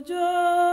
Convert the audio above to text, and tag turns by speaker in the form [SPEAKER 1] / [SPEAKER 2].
[SPEAKER 1] Joe.